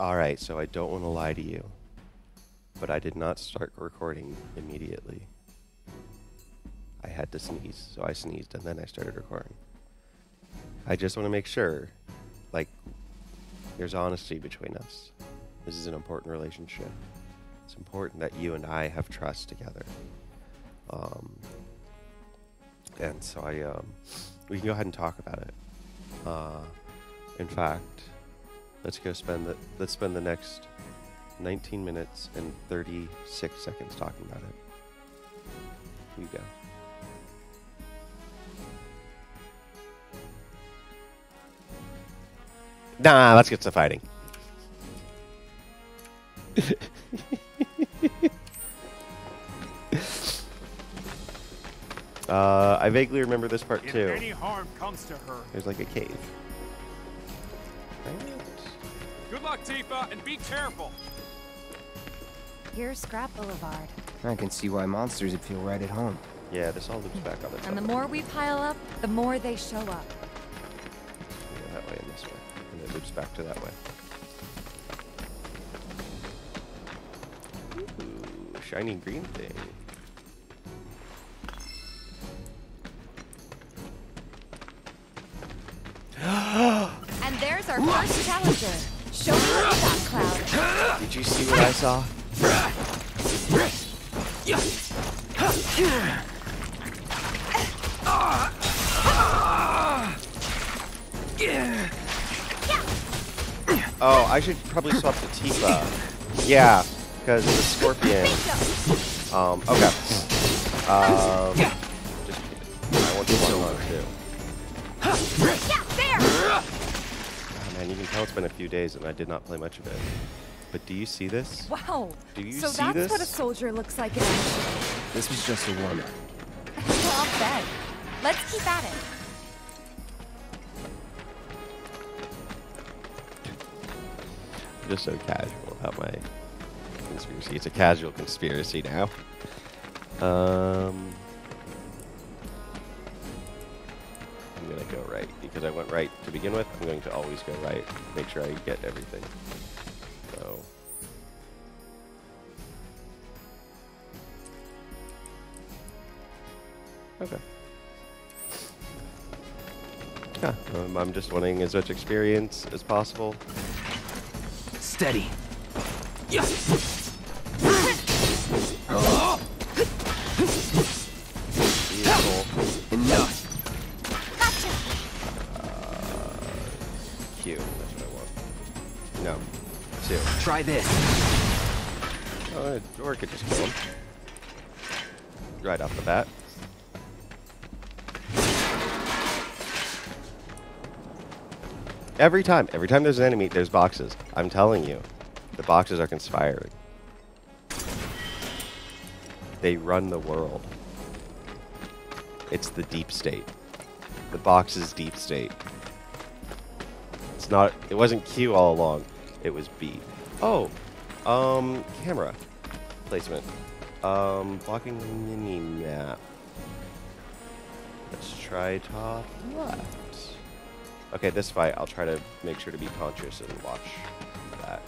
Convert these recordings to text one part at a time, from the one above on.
All right, so I don't want to lie to you, but I did not start recording immediately. I had to sneeze, so I sneezed and then I started recording. I just want to make sure, like, there's honesty between us. This is an important relationship. It's important that you and I have trust together. Um, and so I, um, we can go ahead and talk about it. Uh, in fact, let's go spend the let's spend the next 19 minutes and 36 seconds talking about it. You go. Nah, let's get to fighting. uh, I vaguely remember this part If too. any harm comes to her, There's like a cave. Luck, Tifa, and be careful. Here's Scrap Boulevard. I can see why monsters would feel right at home. Yeah, this all loops back on itself. And the more we pile up, the more they show up. Yeah, that way and this way. And it loops back to that way. Ooh, shiny green thing. And there's our first challenger. Show me what you got, Cloud. Did you see what I saw? Oh, I should probably swap Tifa. Yeah, because the scorpion. Um, okay. Um, just I want too. Yeah, there! Man, you can tell it's been a few days and I did not play much of it. But do you see this? Wow. Do you so see that's what a soldier looks like in action. This was just a warm-up. well said. Let's keep at it. I'm just so casual about my conspiracy. It's a casual conspiracy now. Um, I'm gonna go right because I went right to begin with. I'm going to always go right. Make sure I get everything. So. Okay. Yeah, um, I'm just wanting as much experience as possible. Steady. Beautiful. That's what I want. No. Two. Try this. Oh, or could just kill him. Right off the bat. Every time, every time there's an enemy, there's boxes. I'm telling you, the boxes are conspiring. They run the world. It's the deep state. The box is deep state. It's not. It wasn't Q all along. It was B. Oh, um, camera placement. Um, blocking mini map. Let's try top left. Okay, this fight, I'll try to make sure to be conscious and watch that.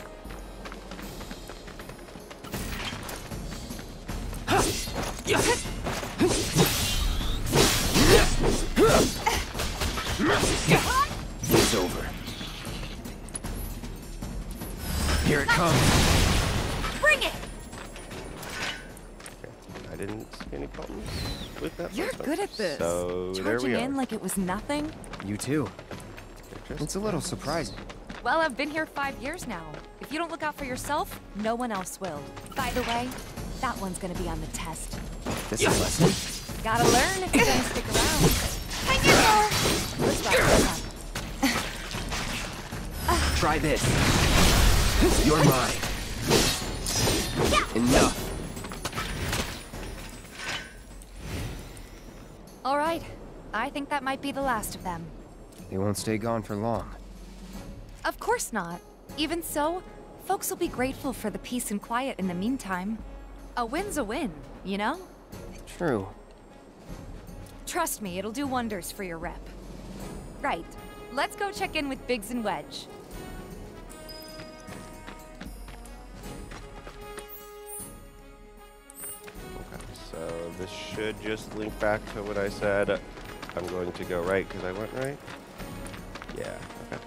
It's over. Comes. Bring it! Okay, I didn't see any problems with that. You're placement. good at this. So there Charging we are. in like it was nothing. You too. It's a little surprising. Well, I've been here five years now. If you don't look out for yourself, no one else will. By the way, that one's gonna be on the test. This is lesson. Gotta learn if you're gonna stick around. I know! Let's wrap this up. Try this. You're mine. Enough. All right. I think that might be the last of them. They won't stay gone for long. Of course not. Even so, folks will be grateful for the peace and quiet in the meantime. A win's a win, you know? True. Trust me, it'll do wonders for your rep. Right. Let's go check in with Biggs and Wedge. This should just link back to what I said. I'm going to go right because I went right. Yeah. Okay.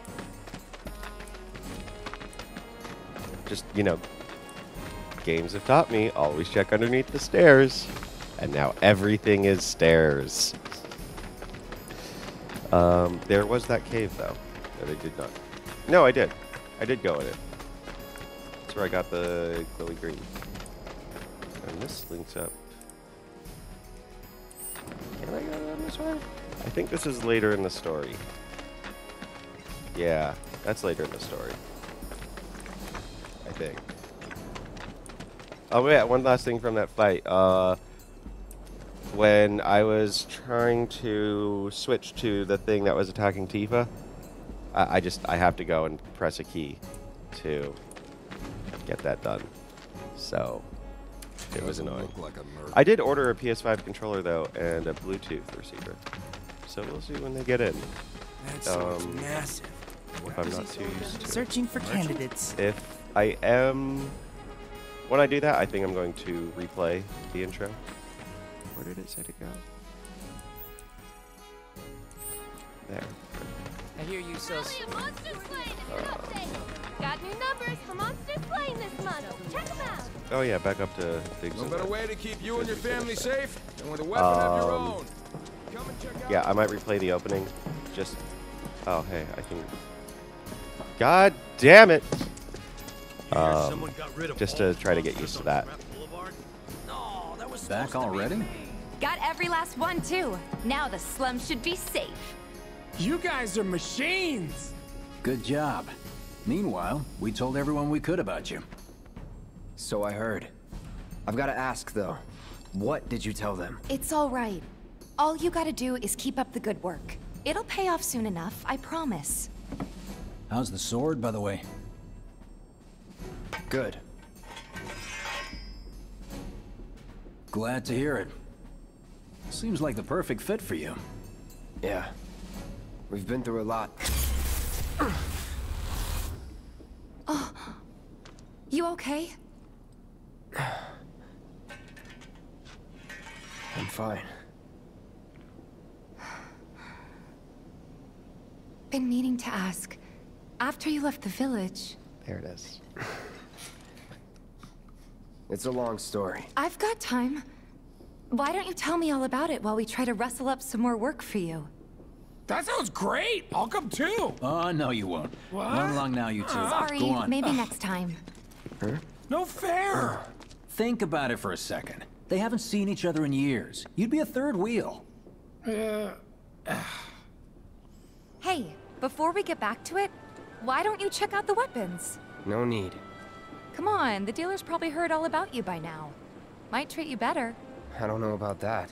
Just you know, games have taught me always check underneath the stairs, and now everything is stairs. Um, there was that cave though that I did not. No, I did. I did go in it. That's where I got the glowy green. And this links up. I think this is later in the story. Yeah, that's later in the story. I think. Oh yeah, one last thing from that fight. Uh, when I was trying to switch to the thing that was attacking Tifa, I, I just I have to go and press a key to get that done. So it was annoying. Like. I did order a PS5 controller though and a Bluetooth receiver. So we'll see when they get in. That's sounds Um, massive. If I'm not too used to it. Searching for candidates. If I am, when I do that, I think I'm going to replay the intro. Where did it say to go? There. I hear you so. Only Got new numbers for monster slain this month. Check them out. Oh yeah, back up to the No better way to keep you and your family safe than with a weapon of your Um, own. Come and check out Yeah, I might replay the opening. Just. Oh hey, I can. God damn it! Um, just to try to get used to that. No, that was back already? Got every last one, too. Now the slum should be safe. You guys are machines. Good job. Meanwhile, we told everyone we could about you. So I heard. I've got to ask, though. What did you tell them? It's all right. All you gotta do is keep up the good work. It'll pay off soon enough, I promise. How's the sword, by the way? Good. Glad to hear it. Seems like the perfect fit for you. Yeah. We've been through a lot. You okay? I'm fine. Been meaning to ask. After you left the village, There it is. It's a long story. I've got time. Why don't you tell me all about it while we try to rustle up some more work for you? That sounds great. I'll come too. Oh, no, you won't. What? Run along now, you two. Sorry, Go on. maybe next time. No fair. Think about it for a second. They haven't seen each other in years. You'd be a third wheel. Hey, before we get back to it, why don't you check out the weapons? No need. Come on, the dealer's probably heard all about you by now. Might treat you better. I don't know about that.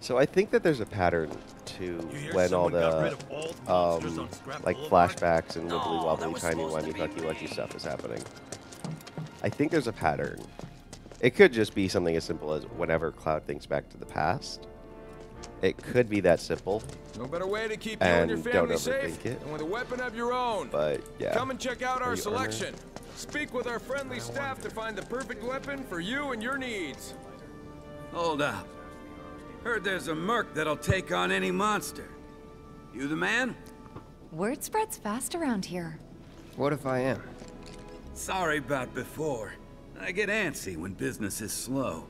So I think that there's a pattern to when all the um, like flashbacks and wibbly wobbly tiny wimey fucky lucky stuff is happening. I think there's a pattern. It could just be something as simple as whenever Cloud thinks back to the past. It could be that simple, No better way to keep you and your And don't family safe overthink it. than with a weapon of your own. but yeah. Come and check out Are our you selection. Speak with our friendly staff to find the perfect weapon for you and your needs. Hold up. Heard there's a merc that'll take on any monster. You the man? Word spreads fast around here. What if I am? Sorry about before. I get antsy when business is slow.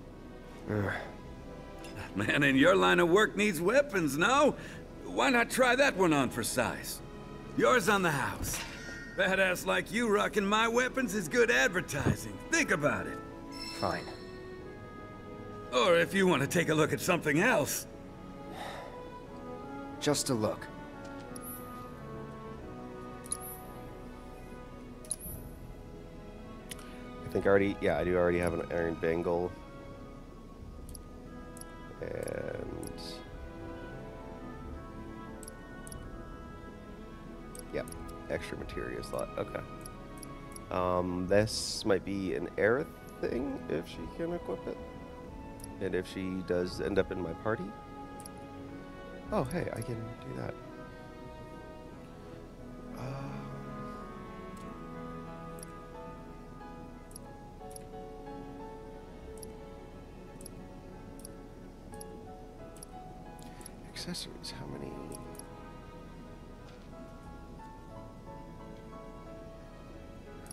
That man in your line of work needs weapons, no? Why not try that one on for size? Yours on the house. Badass like you rocking my weapons is good advertising. Think about it. Fine. Or if you want to take a look at something else. Just a look. I think I already, yeah, I do already have an Iron Bangle. And. Yep, extra material slot. Okay. Um, this might be an Aerith thing if she can equip it. And if she does end up in my party, oh, hey, I can do that. Um, accessories. How many?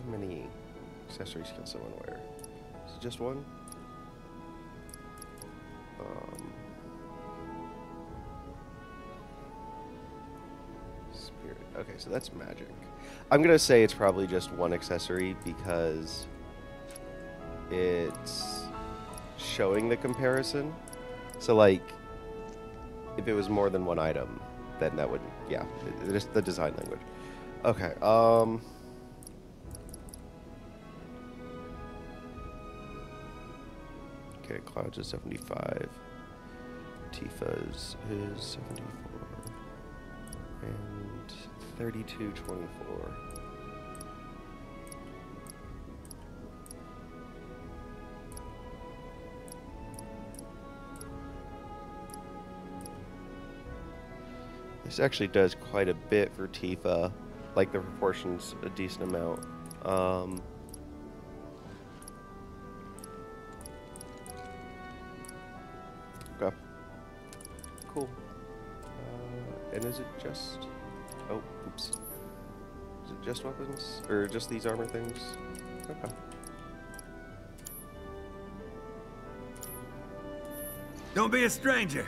How many accessories can someone wear? Is it just one? So that's magic. I'm gonna say it's probably just one accessory because it's showing the comparison. So like, if it was more than one item, then that would yeah, just the design language. Okay. Um. Okay, Clouds is 75. Tifa's is 74. And 3224. This actually does quite a bit for Tifa. Like the proportions a decent amount. Um. Cool. Uh, and is it just... Oh, oops. Is it just weapons? Or just these armor things? Okay. Don't be a stranger.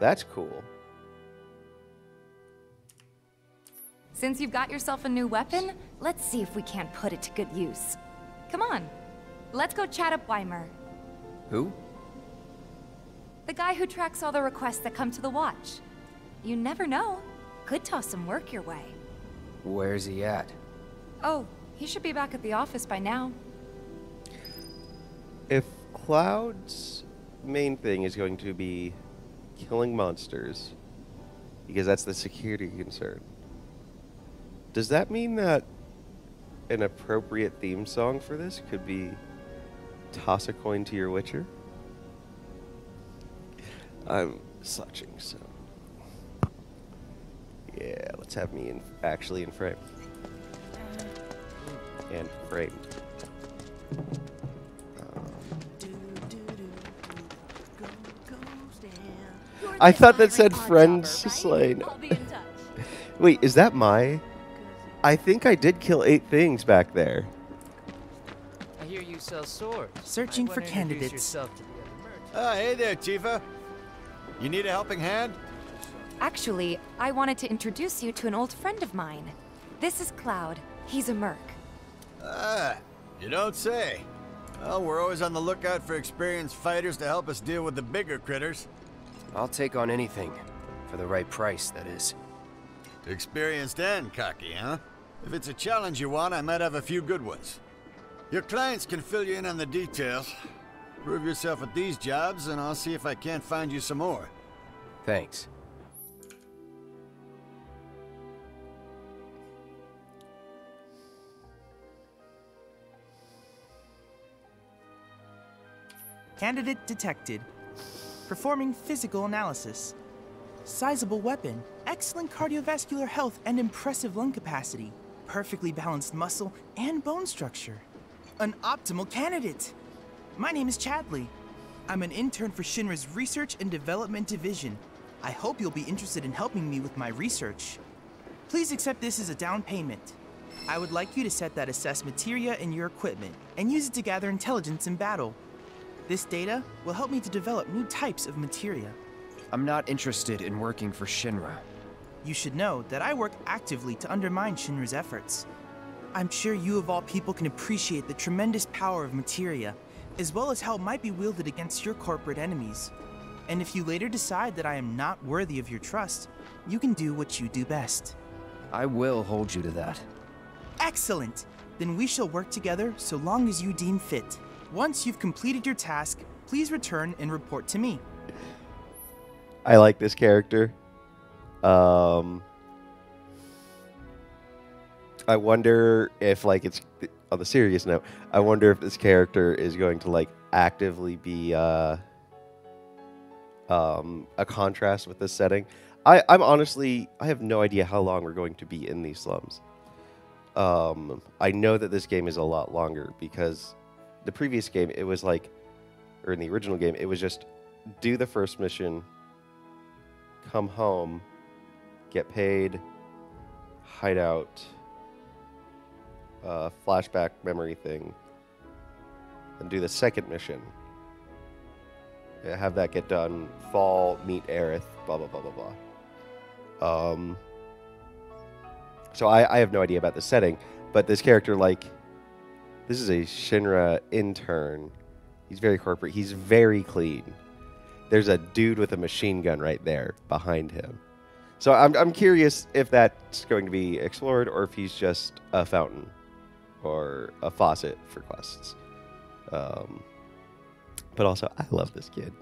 That's cool. Since you've got yourself a new weapon, let's see if we can't put it to good use. Come on, let's go chat up Wymer, Who? the guy who tracks all the requests that come to the watch. You never know. Could toss some work your way. Where's he at? Oh, he should be back at the office by now. If Cloud's main thing is going to be killing monsters, because that's the security concern, does that mean that an appropriate theme song for this could be Toss a Coin to Your Witcher? I'm suching, so. Yeah, let's have me in, actually in frame. And framed. I thought that said friends slain. Wait, is that my? I think I did kill eight things back there. I hear you sell swords. Searching for wanna introduce candidates. yourself to the other merchants. Ah, hey there, Tifa. You need a helping hand? Actually, I wanted to introduce you to an old friend of mine. This is Cloud. He's a merc. Ah, you don't say. Well, we're always on the lookout for experienced fighters to help us deal with the bigger critters. I'll take on anything. For the right price, that is. Experienced and cocky, huh? If it's a challenge you want, I might have a few good ones. Your clients can fill you in on the details. Prove yourself at these jobs, and I'll see if I can't find you some more. Thanks. Candidate detected. Performing physical analysis. Sizable weapon, excellent cardiovascular health and impressive lung capacity, perfectly balanced muscle and bone structure. An optimal candidate. My name is Chadley. I'm an intern for Shinra's Research and Development Division. I hope you'll be interested in helping me with my research. Please accept this as a down payment. I would like you to set that assess materia in your equipment and use it to gather intelligence in battle. This data will help me to develop new types of materia. I'm not interested in working for Shinra. You should know that I work actively to undermine Shinra's efforts. I'm sure you of all people can appreciate the tremendous power of materia, as well as how it might be wielded against your corporate enemies. And if you later decide that I am not worthy of your trust, you can do what you do best. I will hold you to that. Excellent! Then we shall work together so long as you deem fit. Once you've completed your task, please return and report to me. I like this character. Um, I wonder if, like, it's on the serious note. I wonder if this character is going to like actively be uh, um, a contrast with this setting. I, I'm honestly, I have no idea how long we're going to be in these slums. Um, I know that this game is a lot longer because the previous game it was like, or in the original game it was just do the first mission, come home, get paid, hide out, uh, flashback memory thing, and do the second mission. Have that get done. Fall, meet Aerith, blah blah blah blah blah. Um, so I, I have no idea about the setting, but this character, like, this is a Shinra intern. He's very corporate. He's very clean. There's a dude with a machine gun right there behind him. So I'm, I'm curious if that's going to be explored or if he's just a fountain or a faucet for quests. Um, but also, I love this kid.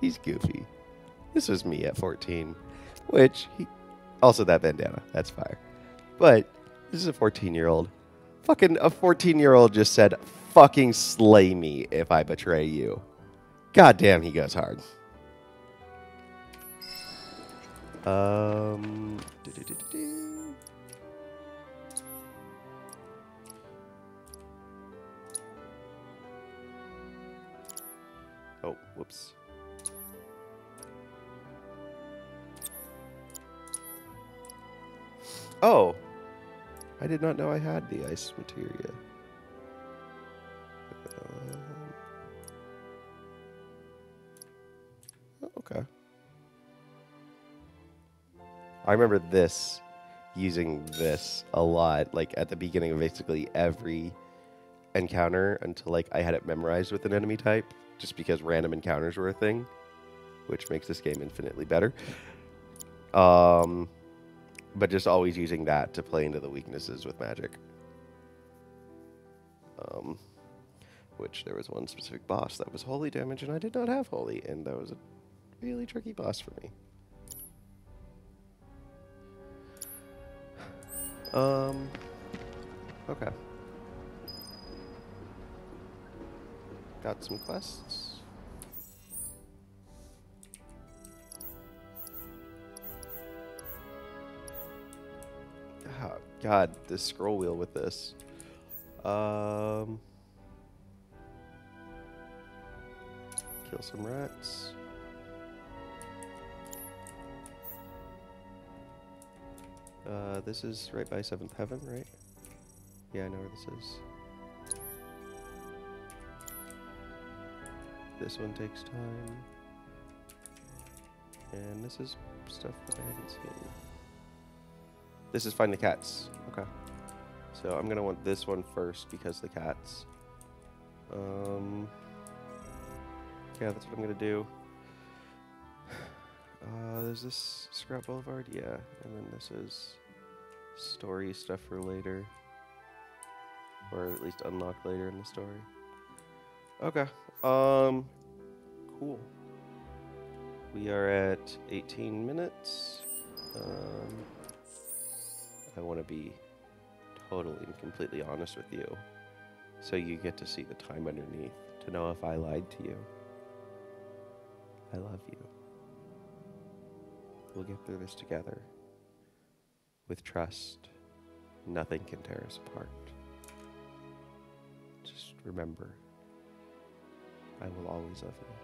He's goofy. This was me at 14, which he, also that bandana. That's fire. But this is a 14 year old. Fucking a 14 year old just said, "Fucking slay me if I betray you." God damn, he goes hard. Um. do-do-do-do-do. Oh, whoops. Oh, I did not know I had the ice materia. Um, okay. I remember this using this a lot, like at the beginning of basically every encounter until like I had it memorized with an enemy type, just because random encounters were a thing, which makes this game infinitely better. Um, but just always using that to play into the weaknesses with magic. Um, which there was one specific boss that was holy damage, and I did not have holy, and that was a really tricky boss for me. Um, okay. Got some quests. Oh, God, this scroll wheel with this. Um, kill some rats. Uh, this is right by Seventh Heaven, right? Yeah, I know where this is. This one takes time. And this is stuff that I haven't seen. This is find the cats. Okay. So I'm gonna want this one first because the cats. Um. Yeah, that's what I'm gonna do. Uh, there's this Scrap Boulevard, yeah, and then this is story stuff for later, or at least unlocked later in the story. Okay. Um. Cool. We are at 18 minutes. Um. I want to be totally and completely honest with you, so you get to see the time underneath to know if I lied to you. I love you. We'll get through this together. With trust, nothing can tear us apart. Just remember, I will always love you.